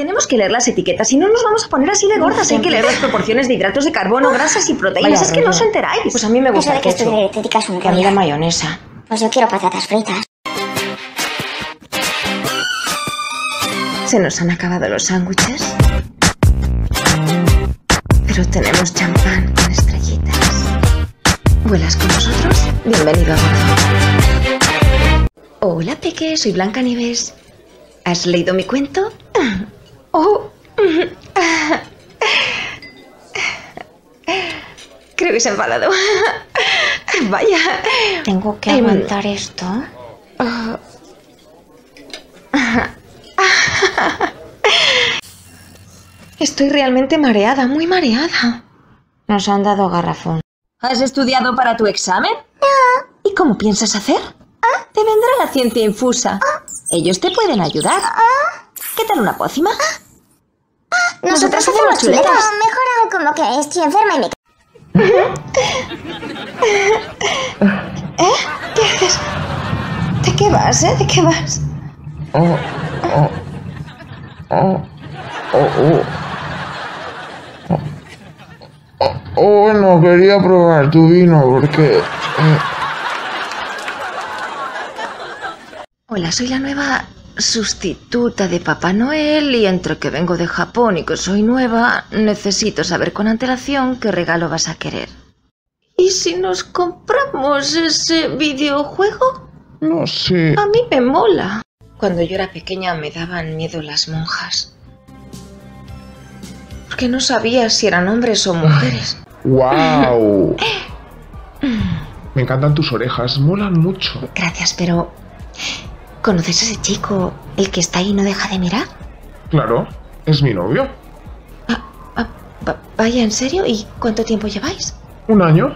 Tenemos que leer las etiquetas, si no nos vamos a poner así de gordas. Hay que leer las proporciones de hidratos de carbono, grasas y proteínas. Vaya es que no os enteráis. Pues a mí me Eso gusta de el que esto de ketchup. dietética es un Y a mí la rollo. mayonesa. Pues yo quiero patatas fritas. Se nos han acabado los sándwiches. Pero tenemos champán con estrellitas. ¿Vuelas con nosotros? Bienvenido a bordo. Hola, Peque, soy Blanca Nieves. ¿Has leído mi cuento? Oh. Creo que se ha enfadado. Vaya. Tengo que Em, aguantar esto. Estoy realmente mareada, muy mareada. Nos han dado garrafón. ¿Has estudiado para tu examen? ¿Y cómo piensas hacer? Te vendrá la ciencia infusa. Ellos te pueden ayudar. ¿Qué tal una pócima? Nosotros hacemos hacemos chuletas. mejor hago como que estoy enferma y me... ¿Qué haces? ¿De qué vas, eh? ¿De qué vas? Oh, oh, oh, oh, oh. Oh, oh, bueno, quería probar tu vino porque... eh, Hola, soy la nueva sustituta de Papá Noel y entre que vengo de Japón y que soy nueva, necesito saber con antelación qué regalo vas a querer. ¿Y si nos compramos ese videojuego? no sé. A mí me mola. Cuando yo era pequeña me daban miedo las monjas. Porque no sabía si eran hombres o mujeres. ¡Wow! Me encantan tus orejas, molan mucho. Gracias, pero... ¿Conoces a ese chico, el que está ahí y no deja de mirar? Claro, es mi novio. Ah, ah, va- vaya, ¿en serio? ¿Y cuánto tiempo lleváis? ¿Un año?